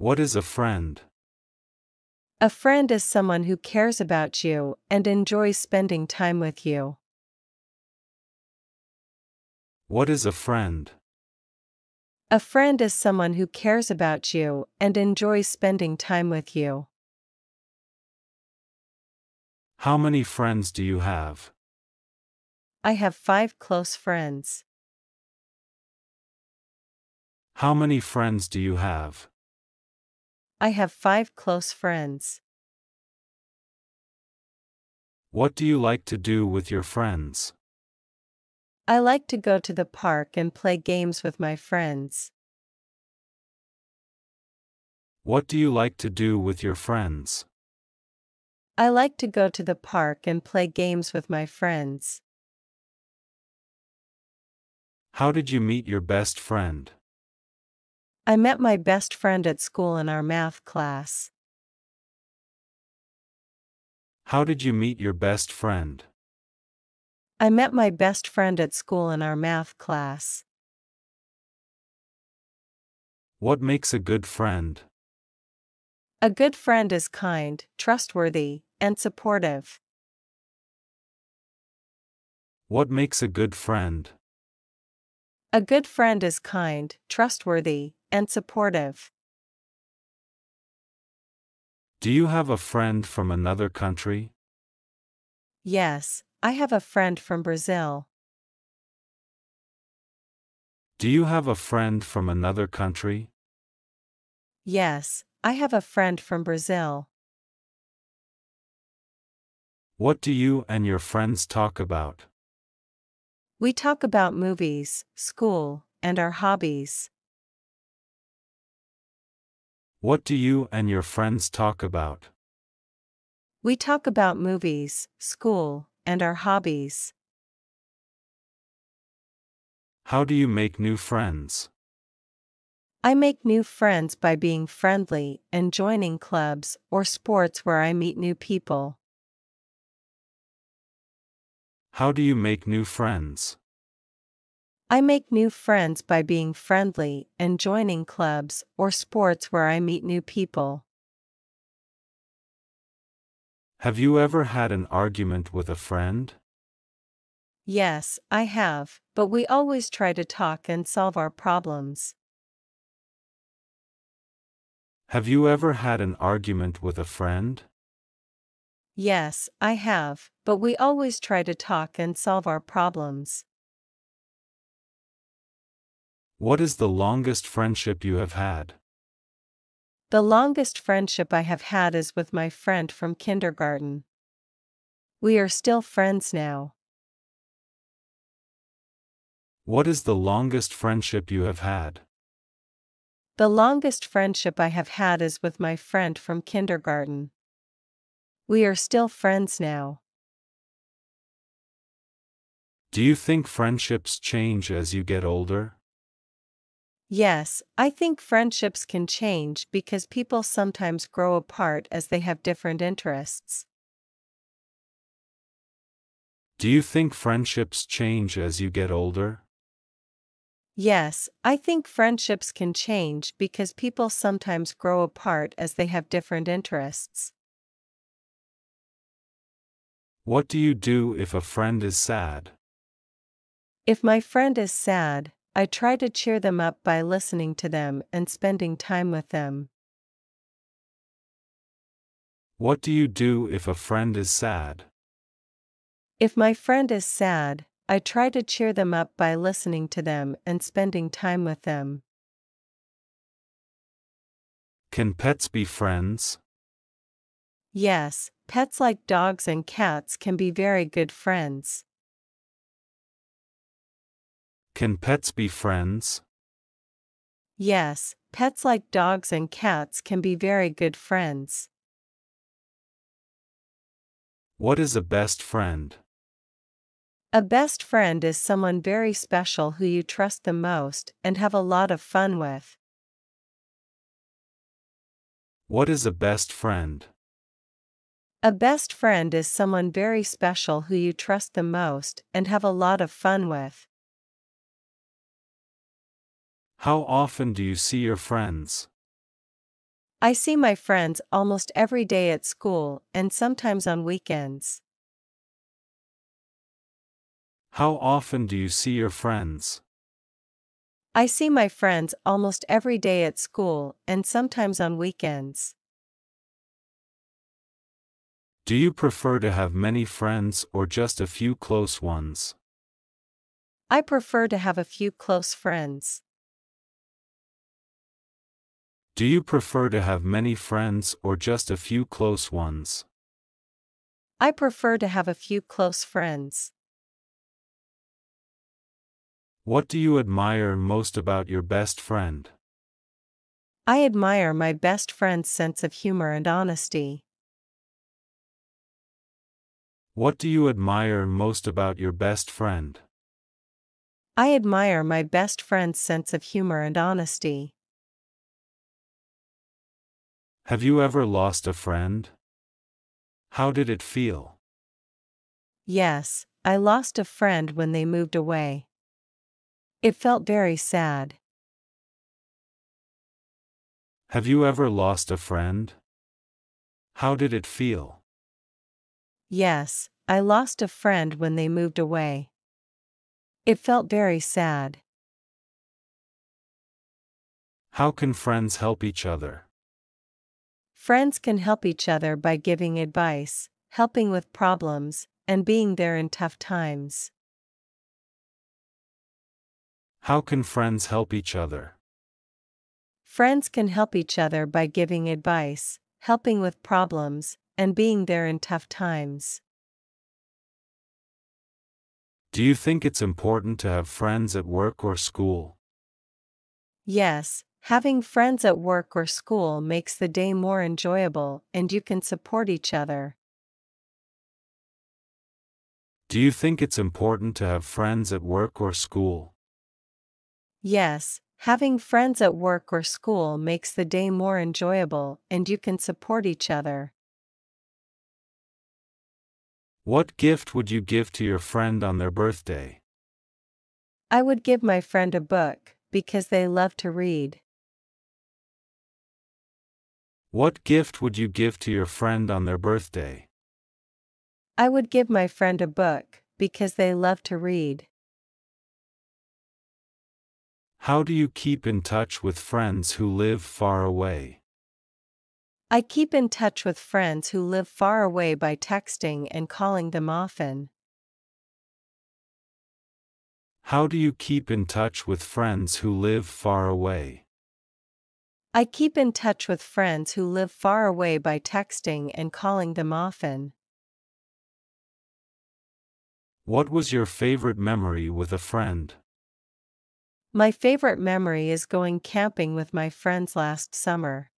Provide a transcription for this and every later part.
What is a friend? A friend is someone who cares about you and enjoys spending time with you. What is a friend? A friend is someone who cares about you and enjoys spending time with you. How many friends do you have? I have five close friends. How many friends do you have? I have five close friends. What do you like to do with your friends? I like to go to the park and play games with my friends. What do you like to do with your friends? I like to go to the park and play games with my friends. How did you meet your best friend? I met my best friend at school in our math class. How did you meet your best friend? I met my best friend at school in our math class. What makes a good friend? A good friend is kind, trustworthy, and supportive. What makes a good friend? A good friend is kind, trustworthy, and supportive. Do you have a friend from another country? Yes, I have a friend from Brazil. Do you have a friend from another country? Yes, I have a friend from Brazil. What do you and your friends talk about? We talk about movies, school, and our hobbies. What do you and your friends talk about? We talk about movies, school, and our hobbies. How do you make new friends? I make new friends by being friendly and joining clubs or sports where I meet new people. How do you make new friends? I make new friends by being friendly and joining clubs or sports where I meet new people. Have you ever had an argument with a friend? Yes, I have, but we always try to talk and solve our problems. Have you ever had an argument with a friend? Yes, I have, but we always try to talk and solve our problems. What is the longest friendship you have had? The longest friendship I have had is with my friend from kindergarten. We are still friends now. What is the longest friendship you have had? The longest friendship I have had is with my friend from kindergarten. We are still friends now. Do you think friendships change as you get older? Yes, I think friendships can change because people sometimes grow apart as they have different interests. Do you think friendships change as you get older? Yes, I think friendships can change because people sometimes grow apart as they have different interests. What do you do if a friend is sad? If my friend is sad, I try to cheer them up by listening to them and spending time with them. What do you do if a friend is sad? If my friend is sad, I try to cheer them up by listening to them and spending time with them. Can pets be friends? Yes, pets like dogs and cats can be very good friends. Can pets be friends? Yes, pets like dogs and cats can be very good friends. What is a best friend? A best friend is someone very special who you trust the most and have a lot of fun with. What is a best friend? A best friend is someone very special who you trust the most and have a lot of fun with. How often do you see your friends? I see my friends almost every day at school and sometimes on weekends. How often do you see your friends? I see my friends almost every day at school and sometimes on weekends. Do you prefer to have many friends or just a few close ones? I prefer to have a few close friends. Do you prefer to have many friends or just a few close ones? I prefer to have a few close friends. What do you admire most about your best friend? I admire my best friend's sense of humor and honesty. What do you admire most about your best friend? I admire my best friend's sense of humor and honesty. Have you ever lost a friend? How did it feel? Yes, I lost a friend when they moved away. It felt very sad. Have you ever lost a friend? How did it feel? Yes, I lost a friend when they moved away. It felt very sad. How can friends help each other? Friends can help each other by giving advice, helping with problems, and being there in tough times. How can friends help each other? Friends can help each other by giving advice, helping with problems, and being there in tough times. Do you think it's important to have friends at work or school? Yes, having friends at work or school makes the day more enjoyable and you can support each other. Do you think it's important to have friends at work or school? Yes, having friends at work or school makes the day more enjoyable and you can support each other. What gift would you give to your friend on their birthday? I would give my friend a book because they love to read. What gift would you give to your friend on their birthday? I would give my friend a book because they love to read. How do you keep in touch with friends who live far away? I keep in touch with friends who live far away by texting and calling them often. How do you keep in touch with friends who live far away? I keep in touch with friends who live far away by texting and calling them often. What was your favorite memory with a friend? My favorite memory is going camping with my friends last summer.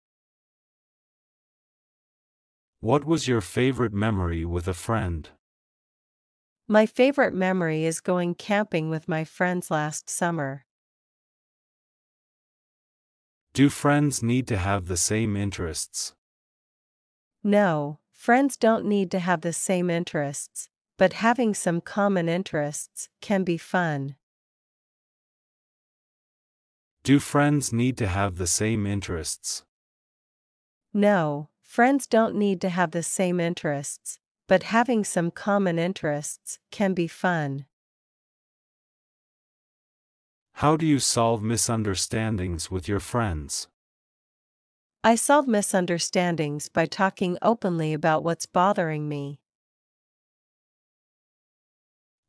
What was your favorite memory with a friend? My favorite memory is going camping with my friends last summer. Do friends need to have the same interests? No, friends don't need to have the same interests, but having some common interests can be fun. Do friends need to have the same interests? No, friends don't need to have the same interests, but having some common interests can be fun. How do you solve misunderstandings with your friends? I solve misunderstandings by talking openly about what's bothering me.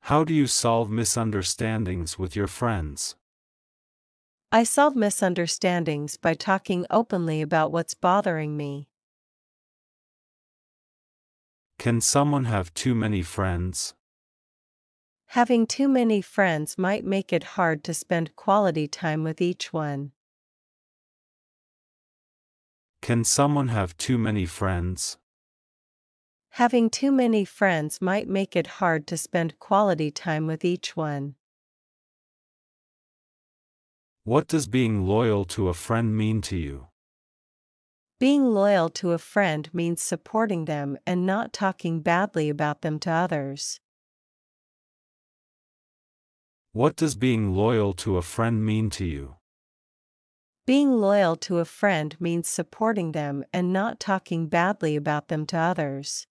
How do you solve misunderstandings with your friends? I solve misunderstandings by talking openly about what's bothering me. Can someone have too many friends? Having too many friends might make it hard to spend quality time with each one. Can someone have too many friends? Having too many friends might make it hard to spend quality time with each one. What does being loyal to a friend mean to you? Being loyal to a friend means supporting them and not talking badly about them to others. What does being loyal to a friend mean to you? Being loyal to a friend means supporting them and not talking badly about them to others.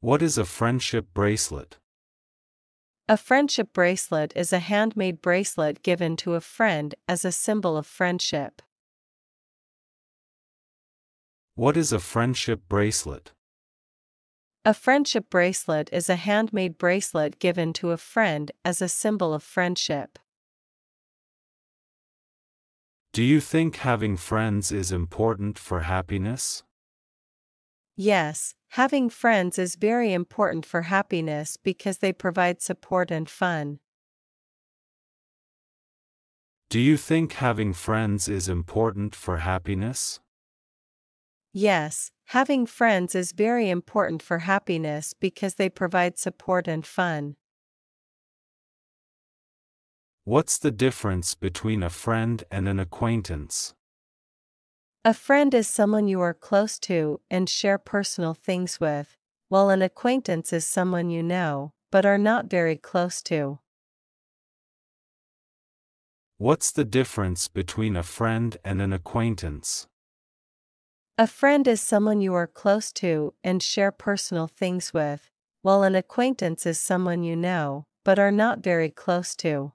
What is a friendship bracelet? A friendship bracelet is a handmade bracelet given to a friend as a symbol of friendship. What is a friendship bracelet? A friendship bracelet is a handmade bracelet given to a friend as a symbol of friendship. Do you think having friends is important for happiness? Yes, having friends is very important for happiness because they provide support and fun. Do you think having friends is important for happiness? Yes, having friends is very important for happiness because they provide support and fun. What's the difference between a friend and an acquaintance? A friend is someone you are close to and share personal things with, while an acquaintance is someone you know, but are not very close to. What's the difference between a friend and an acquaintance? A friend is someone you are close to and share personal things with, while an acquaintance is someone you know, but are not very close to.